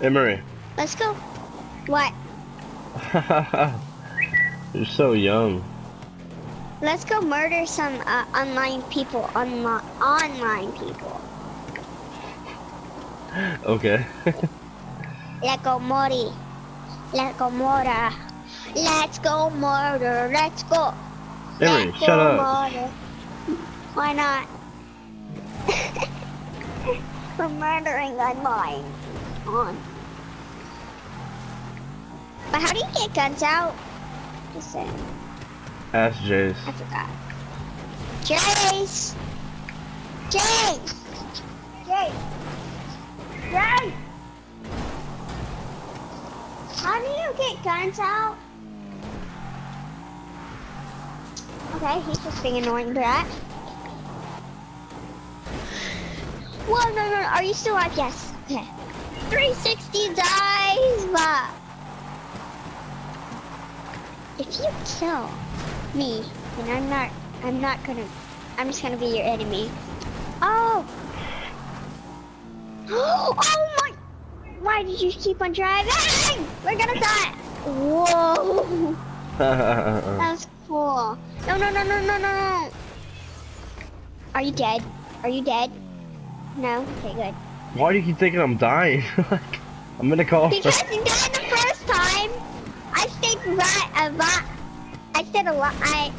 Emery. Let's go. What? You're so young. Let's go murder some uh, online people. Onli online people. Okay. Let's go Mori. Let's go murder. Let's go murder. Let's go. Emery, Let's shut go up. Murder. Why not? We're murdering online. On. But how do you get guns out? Just saying. Ask Jace. I forgot. Jace! Jace! Jace! Jace! How do you get guns out? Okay, he's just being annoying brat. Whoa, no, no, no, are you still alive? Yes. Okay. 360 dies, but... If you kill me, then I'm not, I'm not gonna, I'm just gonna be your enemy. Oh! Oh my! Why did you keep on driving? We're gonna die! Whoa! That was cool. No, no, no, no, no, no, no! Are you dead? Are you dead? No? Okay, good. Why do you keep thinking I'm dying? like, I'm gonna call. Because you died the first time. I stayed right, uh, right. I stayed alive. I,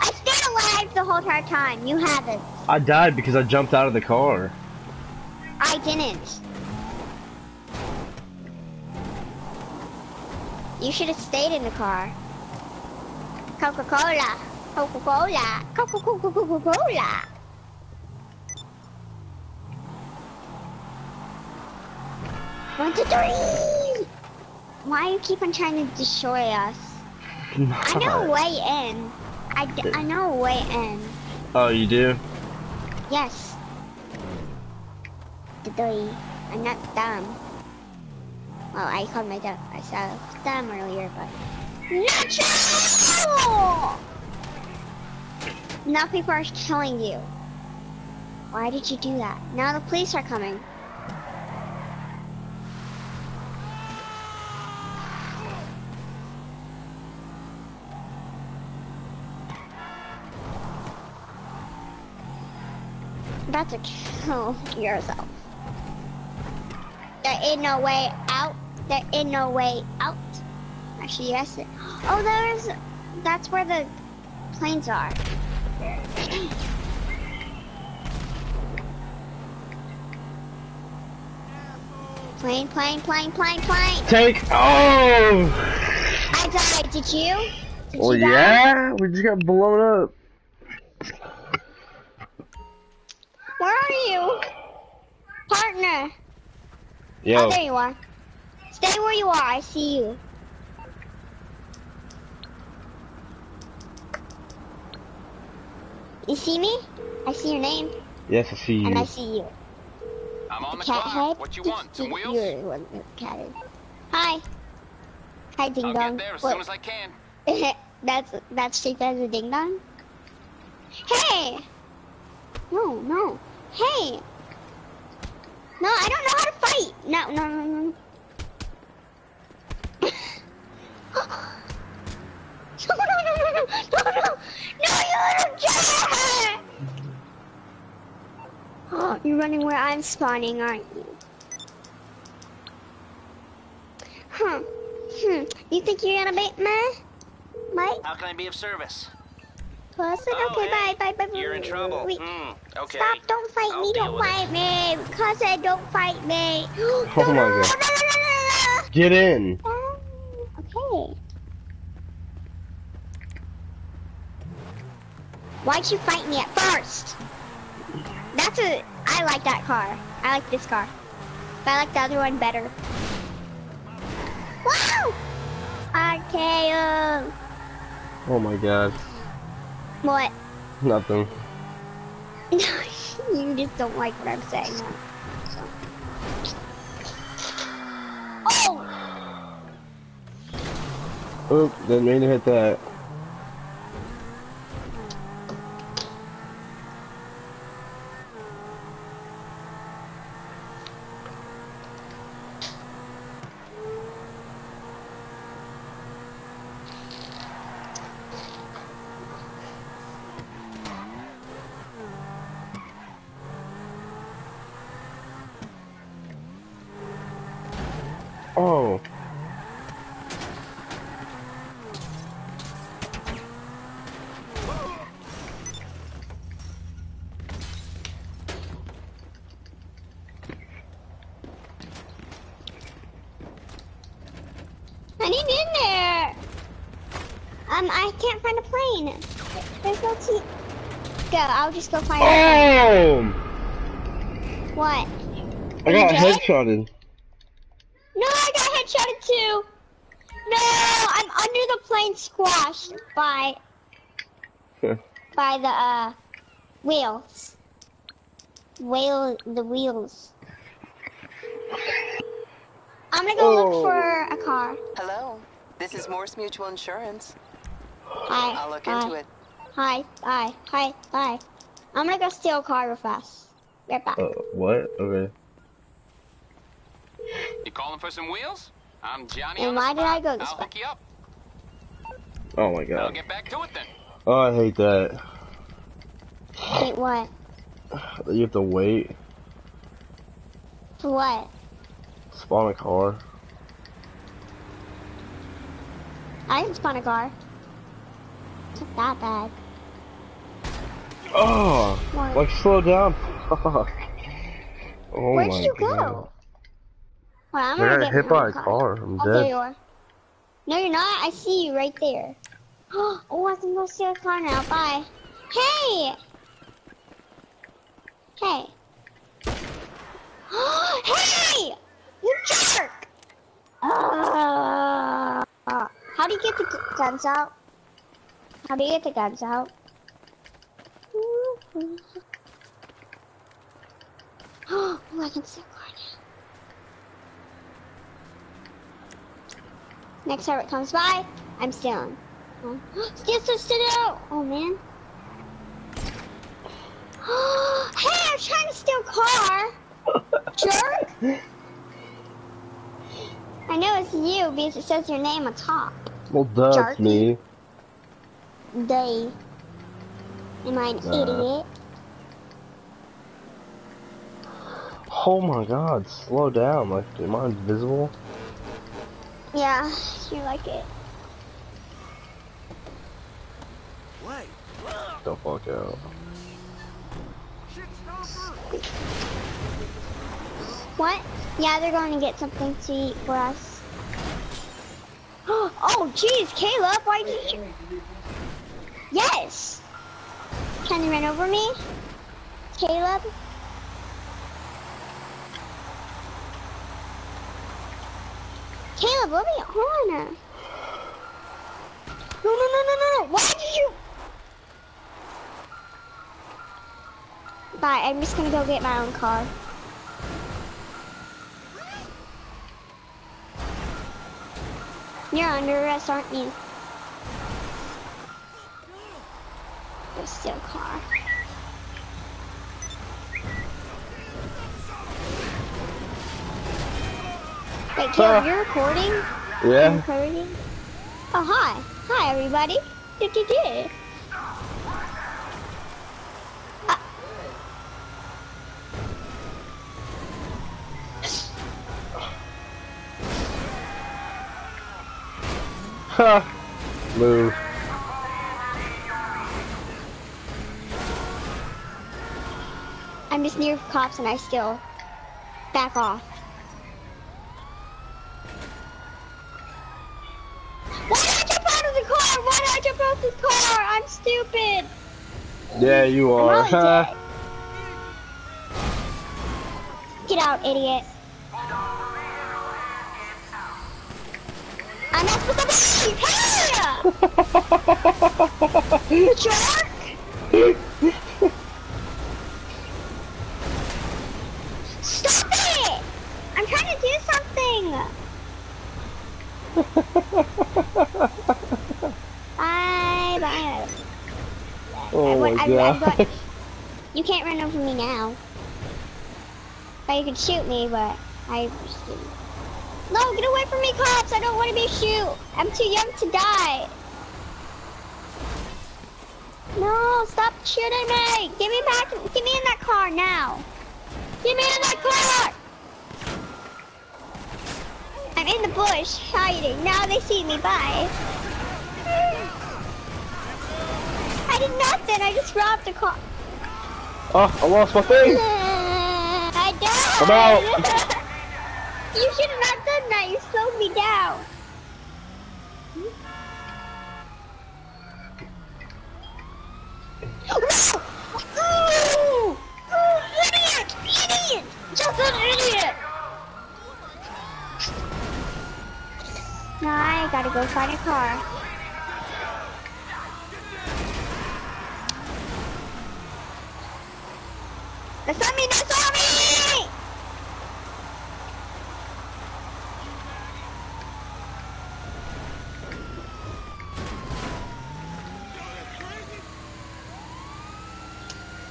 I stayed alive the whole entire time. You haven't. I died because I jumped out of the car. I didn't. You should have stayed in the car. Coca-Cola. Coca-Cola. Coca-Cola. One, two, three. Why you keep on trying to destroy us? I know a way in. I, d- I know a way in. Oh, you do? Yes. I'm not dumb. Well, I called my dumb, myself dumb earlier, but. Now people are killing you. Why did you do that? Now the police are coming. About to kill yourself. There ain't no way out. There is no way out. Actually, yes. it- Oh, there's. That's where the planes are. Plane, plane, plane, plane, plane. Take. Oh! I died. Did you? Did Well, you die? yeah. We just got blown up. Are you? Partner. Yo. Oh, there you are. Stay where you are. I see you. You see me? I see your name, Yes, I see you. and I see you. I'm on the Cat clock. head. What you want? Some wheels? You're the one that cat is. Hi. Hi, ding dong. I'll dong. get there as What- soon as I can. that's that's shaped as a ding dong. Hey. No, no. Hey. No, I don't know how to fight. No, no, no, no. no, no, no, no, no, no, no, no, you little jet! Oh, you're running where I'm spawning, aren't you? Huh. Hmm. You think you're gonna beat me? Mike? How can I be of service? Person? Oh, okay, hey, bye, bye, bye. You're in trouble. Wait. Hmm. Okay. Stop, don't fight I'll me, don't with it. fight me. Because I don't fight me. Oh my God. Get in. Oh, okay. Why'd you fight me at first? That's a, I like that car. I like this car. But I like the other one better. Wow! RKO. Oh my god. What? Nothing. you just don't like what I'm saying. Oh! Oop, didn't mean to hit that. Oh. I need in there. Um, I can't find a plane. There's no T. Go, I'll just go find. Oh! What? I got headshotted. No, I got headshotted too. No, I'm under the plane squashed by by the uh wheels. Wheel the wheels. I'm gonna go Oh. look for a car. Hello, this is Mors Mutual Insurance. Hi. I'll look hi, into it. Hi. Hi. Hi. Hi. I'm gonna go steal a car real fast. Right back. Uh, what? Okay. You calling for some wheels? I'm Johnny And on the why did I go this I'll way? hook you up. Oh my god. I'll get back to it then. Oh, I hate that. Hate what? You have to wait. For what? Spawn a car. I didn't spawn a car. It's not that bad. Oh! Ah, what? Like, slow down. Oh Where'd my you God. go? Well, I'm I gonna got get hit by a car. I'm Oh, dead. you are. No, you're not. I see you right there. Oh, I can go see a car now. Bye. Hey! Hey. hey! You jerk! Uh, how do you get the guns out? How do you get the guns out? Oh, I can steal a car. Next time it comes by, I'm stealing. Oh, Steal, steal, steal! Oh man. hey, I'm trying to steal a car. Jerk. I know it's you because it says your name on top. Well, that's Jarky. me. They. Am I an Uh. idiot? Oh my god, slow down. Like, am I invisible? Yeah, you like it. What? The fuck out. What? Yeah, they're going to get something to eat for us. Oh, jeez, Caleb, why did you? Yes. Can you run over me, Caleb? Caleb, let me on. No, no, no, no, no, no. Why did you? Bye. I'm just gonna go get my own car. You're under arrest, aren't you? Steal a car. Wait, Caleb, ah. you're recording? You're Yeah? recording? Oh, hi. Hi, everybody. Do, do, do. Ha! Move. I'm just near cops and I still back off. Why did I jump out of the car? Why did I jump out of the car? I'm stupid. Yeah, you are. Get out, idiot. I'm not supposed to. Hey! You jerk! Stop it! I'm trying to do something. bye bye. oh I- my I- I- god. You can't run over me now. But you can shoot me, but I just didn't. No, get away from me, cops! I don't want to be shoot. I'm too young to die. No, stop shooting me! Give me back! Get me in that car now! Get me in that car! I'm in the bush hiding. Now they see me. Bye. I did nothing. I just robbed a car. Oh, I lost my thing. I died. I'm out. you should have not done that. You slowed me down. Ooh! Ooh, idiot! Idiot! Just an idiot! Now I gotta go find a car. They saw me! They saw me!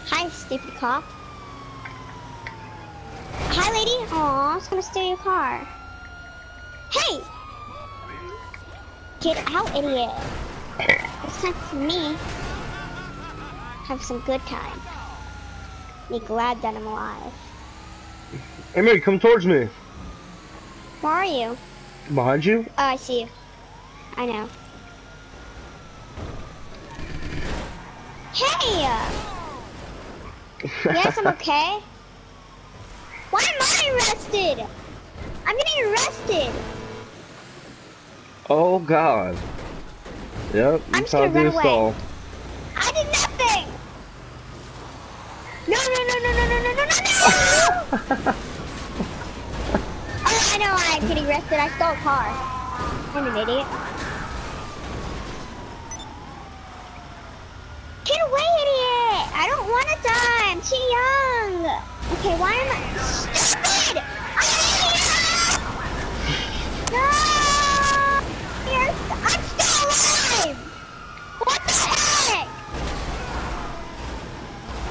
Hi, stupid cop. Hi, lady. Aw, I was gonna steal your car. Hey! Get out, idiot. It's time for me. Have some good time. Be glad that I'm alive. Hey, Emily, come towards me. Where are you? Behind you? Oh, I see you. I know. Hey! Yes, I'm okay. Why am I arrested? I'm getting arrested. Oh God. Yep, you I'm gonna the away. I did nothing. No, no, no, no, no, no, no, no, no, no! oh, I know I'm getting arrested. I stole a car. I'm an idiot. Get away, idiot! I don't want to die. I'm too young. Okay, why am I stupid? I'm! No! You're, I'm still alive! What the heck?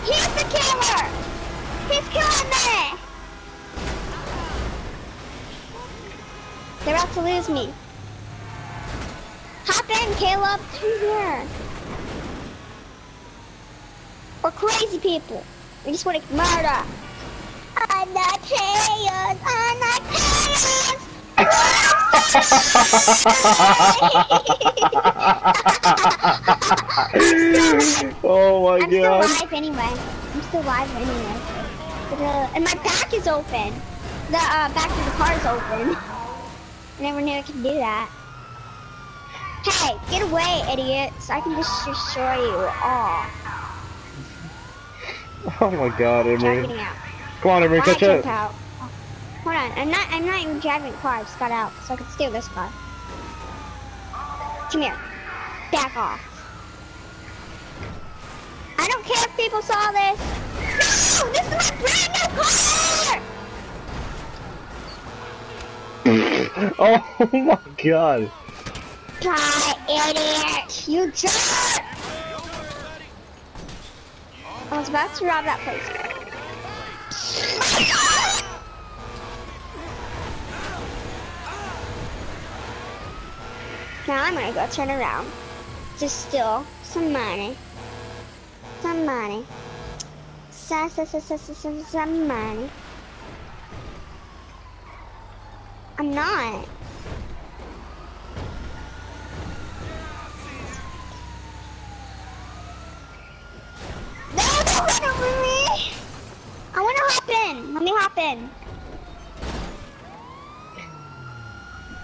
He's the killer! He's killing me! They're about to lose me. Hop in, Caleb. Come here. We're crazy people. We just want to murder. I'm not chaos. I'm not chaos. oh my I'm still God. alive anyway. I'm still alive anyway. But, uh, and my back is open. The uh, back of the car is open. I never knew I could do that. Hey, get away, idiots! I can just destroy you all. Oh my God, Emery. Come on, Emery, catch up. out? Hold on, I'm not. I'm not even driving a car. I just got out, so I can steal this car. Come here. Back off. I don't care if people saw this. No, this is my brand new car. Oh my God. Die, idiot! You jerk! I was about to rob that place. Now I'm gonna go turn around to steal some money. Some money. Some, some, some, some, some, money. I'm not. No, don't run over me! I wanna hop in.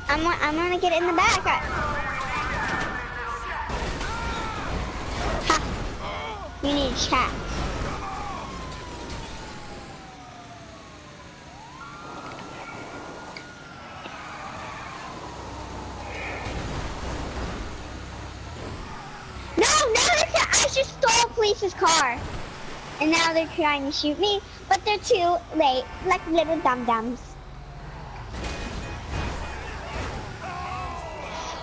I'm, I'm gonna get in the back. Ha! You need chat. No, no. I just stole a police's car. And now they're trying to shoot me, but they're too late, like little dum-dums.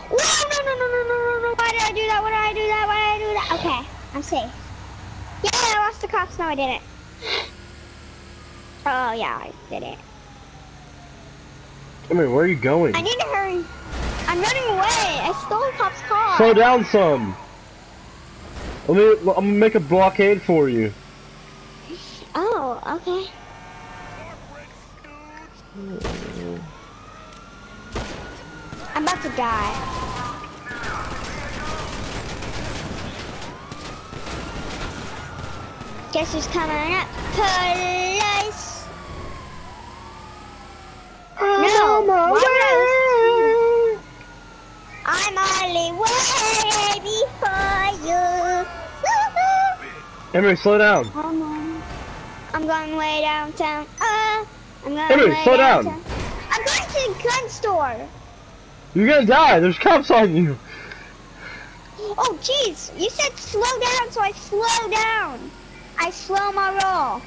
No, no, no, no, no, no, no, no. Why did I do that? Why did I do that? Why did I do that? Okay, I'm safe. Yeah, I lost the cops. No, I didn't. Oh, yeah, I did it. Emery, where are you going? I need to hurry. I'm running away. I stole a cop's car. Slow down some. Let me, I'm gonna make a blockade for you. Oh, okay. I'm about to die. Guess who's coming up? Police! Oh, no, why would I listen? I'm only waiting for you. Emery, slow down. I'm going way downtown. Uh, I'm going Henry, way slow down. downtown. I'm going to the gun store. You're gonna die. There's cops on you. Oh, jeez. You said slow down, so I slow down. I slow my roll.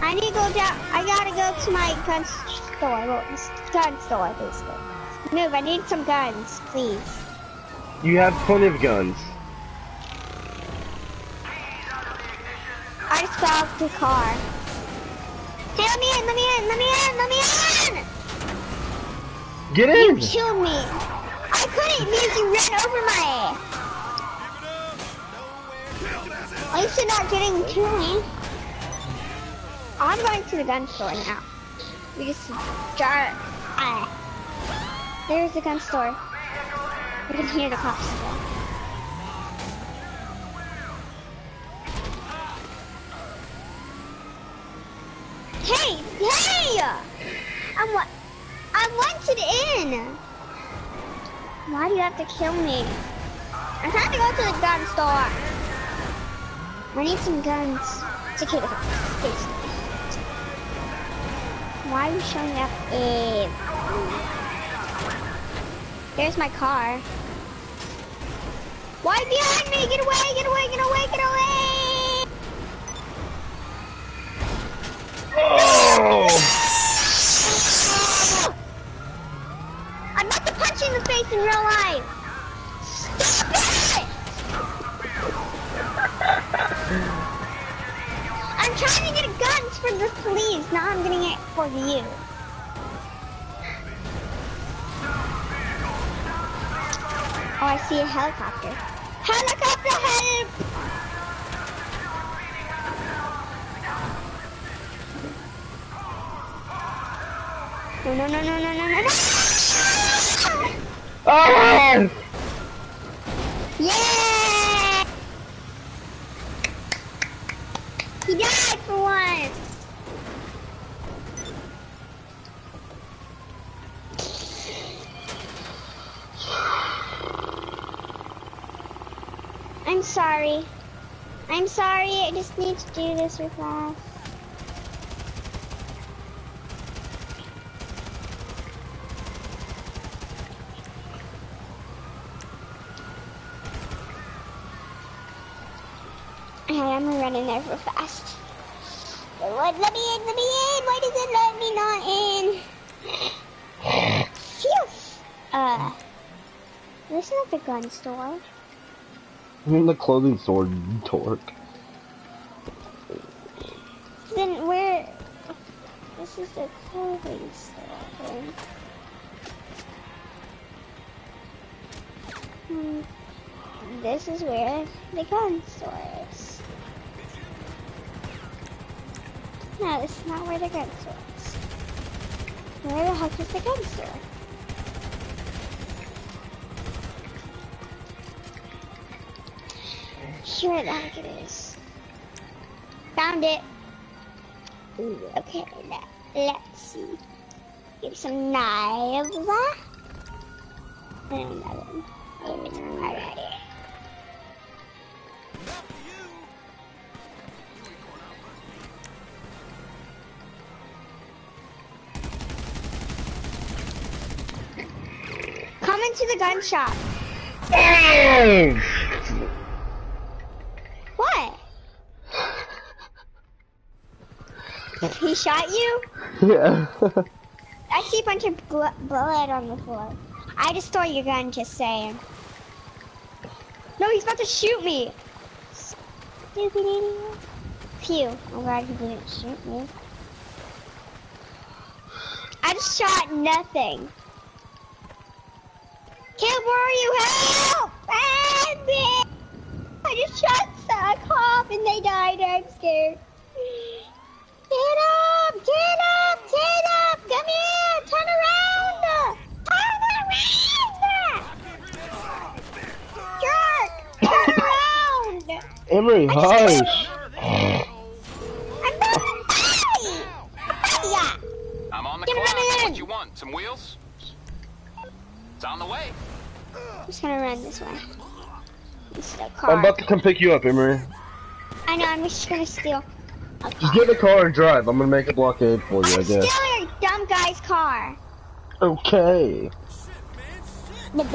I need to go down. I gotta go to my gun store. Well, gun store, basically. Move. I need some guns, please. You have plenty of guns. I just got out the car. Hey, let me in, let me in, let me in, let me in! Get in! You killed me. I couldn't because you ran over my ass. At least you're not getting to me. I'm going to the gun store now. Because jar. Ah. There's the gun store. We can hear the cops Hey, hey! I'm what? I wanted in. Why do you have to kill me? I'm trying to go to the gun store. I need some guns to kill the cops. Why are you showing up? Eh, There's my car. Why behind me? Get away! Get away! Get away! Get away! Oh. I'm about to punch in the face in real life. Stop it! I'm trying to get guns for the police. Now I'm getting it for you. Oh, I see a helicopter. Helicopter help! No, no, no, no, no, no, no, no! Ah! Yeah! He died for once. I'm sorry. I'm sorry. I just need to do this real fast. Okay, I'm gonna run in there real fast. What? Let me in, let me in! Why does it let me not in? Phew! Uh, this is not the gun store. I'm in the clothing store, dork. Then where? This is the clothing store. Hmm. This is where the gun store is. No, this is not where the gun store is. Where the heck is the gun store? Sure the heck it is. Found it. Ooh, okay, let, let's see. Get some knives. And another. Alright. Come into the gun shop. Oh! What? He shot you? Yeah. I see a bunch of bl- blood on the floor. I just stole your gun, just saying. No, he's about to shoot me. Stupid idiot. Phew. I'm glad he didn't shoot me. I just shot nothing. Can't worry you help! Help me! I just shot a cop and they died. I'm scared. Get up! Get up! Get up! Come here! Turn around! Turn around! Jerk! Turn around! Emery, hush! I'm on the Get clock. What you want? Some wheels? It's on the way. I'm just gonna run this way. This is a car. I'm about to come pick you up, Emery. I know, I'm just gonna steal. Just get in the car and drive. I'm gonna make a blockade for you, I I'm stealing guess. your dumb guy's car. Okay. The. Oh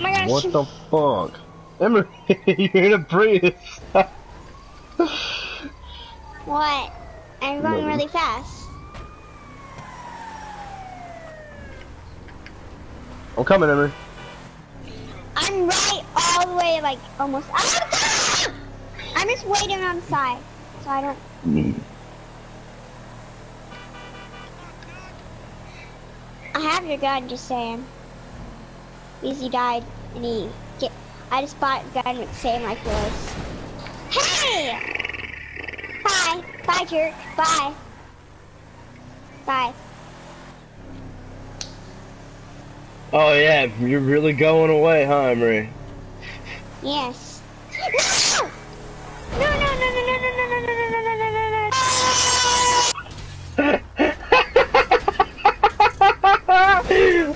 my gosh. What the fuck? Emery, you're in a Prius. What? I'm going really fast. I'm coming, Emery. I'm right all the way, like almost. Ah! I'm just waiting on so I don't. I have your gun, just saying. You died, and he get. I just bought a gun with same like yours. Hey! Bye, bye, jerk. Bye. Bye. Oh yeah, you're really going away, huh, Emery? Yes. No! No! No! No! No! No! No! No! No! No! No! No! No! No!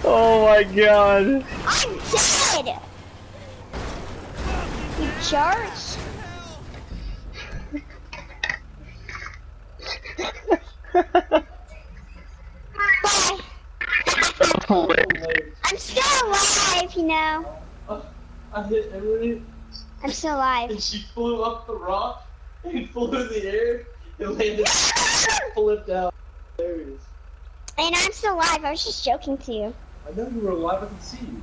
oh my god. I'm dead! You jerks! Bye! I'm still alive, you know. I hit Emily I'm still alive. and she flew up the rock and flew in the air and landed flipped out. Hilarious. And I'm still alive. I was just joking to you. I know you were alive, I can see you.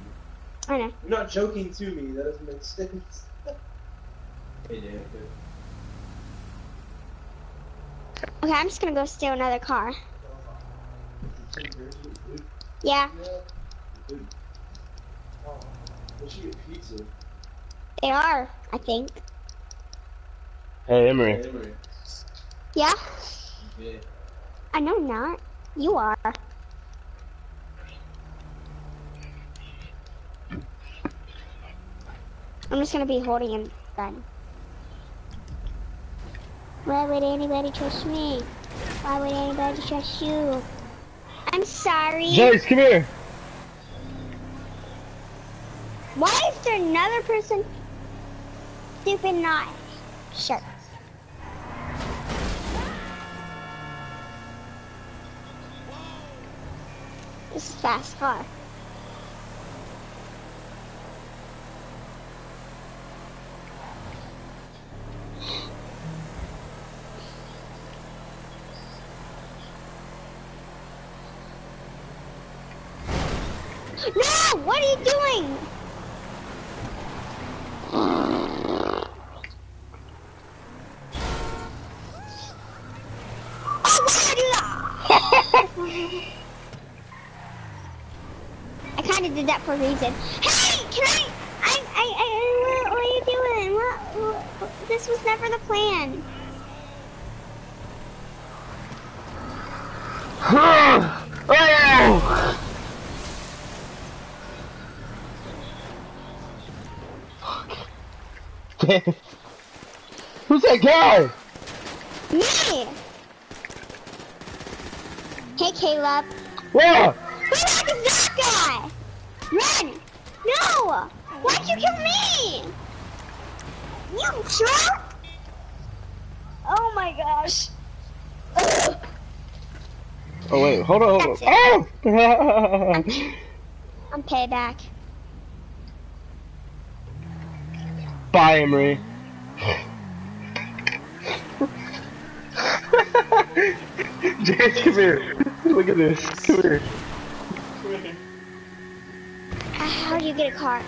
I know. You're not joking to me, that doesn't make sense. hey Dan, Okay, I'm just gonna go steal another car. Yeah, Oh, should get pizza. they are, I think. Hey, Emery. Emery. Yeah? Yeah. I know not. You are. I'm just gonna be holding him then. Why would anybody trust me? Why would anybody trust you? I'm sorry. Jace, come here. Why is there another person stupid not shirts? This is fast car. No! What are you doing? I kind of did that for a reason. Hey, can I? I, I, I, what, what are you doing? What, what? This was never the plan. oh! Who's that guy? Me. Hey, Caleb. Whoa! Who the heck is that guy? Run! No! Why'd you kill me? You jerk! Oh my gosh. Ugh. Oh wait, hold on, hold on. Oh! I'm payback. Bye, Emery. James, come here. Look at this. Come here. Get a car?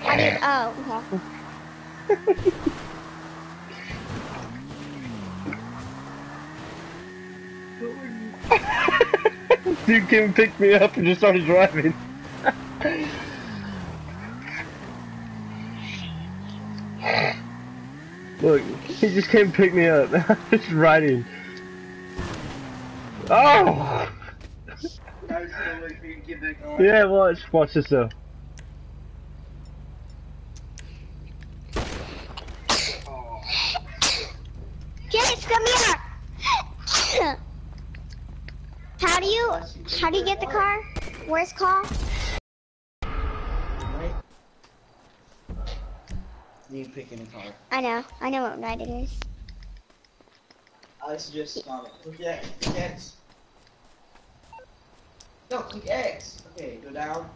Do you, oh, okay. Dude came and picked me up and just started driving. Look, he just came and picked me up. just riding. Oh! was still waiting for you to get back on. Yeah, watch. Watch this though. Jace, come here. How do you how do you get the car? Where's call? You pick any car. I know. I know what ride it is. I suggest comment. Click X. Click X. No, click X. Okay, go down.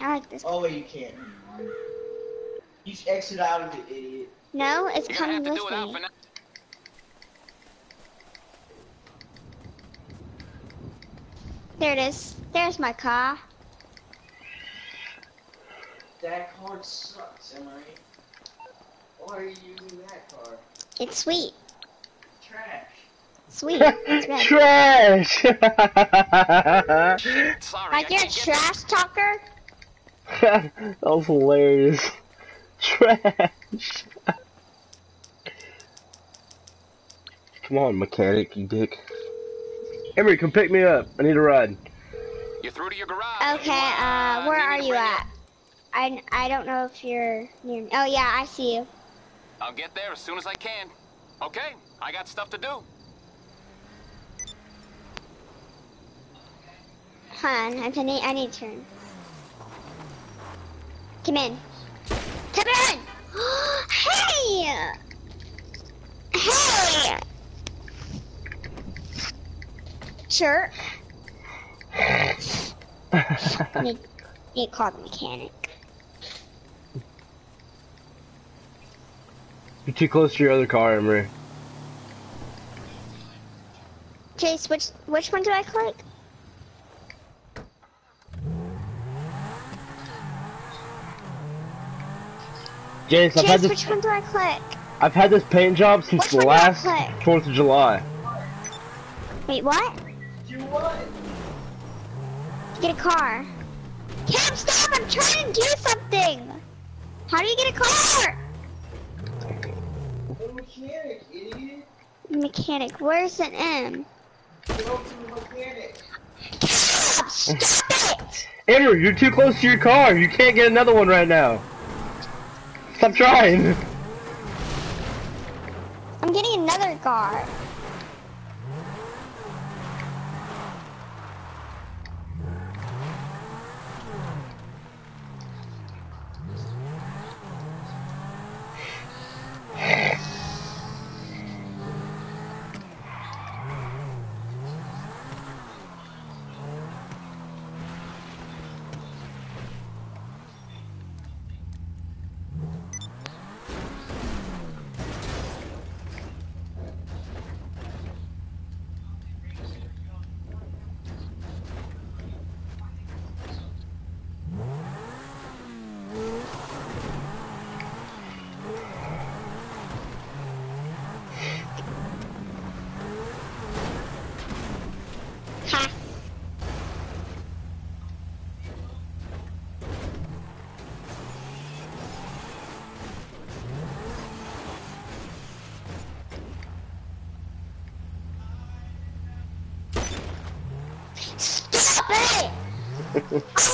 I like this. Oh wait, you can't. You should exit out of it, idiot. No, it's You're coming have with it me. There it is. There's my car. That car sucks, Emery. Why are you using that car? It's sweet. Trash. Sweet. Trash! Sorry, I Like you're a can't get trash talker? that was hilarious. Trash. Come on, mechanic, you dick. Emery, come pick me up. I need a ride. You're through to your garage. Okay, uh, where are you at? I, I don't know if you're near me. Oh, yeah, I see you. I'll get there as soon as I can. Okay, I got stuff to do. Hold on, I need, I need to turn. Come in. Come in! hey! Hey! Sure. need, need to call the mechanic. You're too close to your other car, Emery. Chase, which which one do I click? Jace, I've had this which one do I click? I've had this paint job since Which the one do I last? Fourth of July. Wait, what? Get a car. Cam, stop! I'm trying to do something! How do you get a car? Mechanic, idiot. Mechanic, where's an M? Go to the mechanic. Cam, stop it! Emery, you're too close to your car. You can't get another one right now. Stop trying. I'm getting another car. Stop it!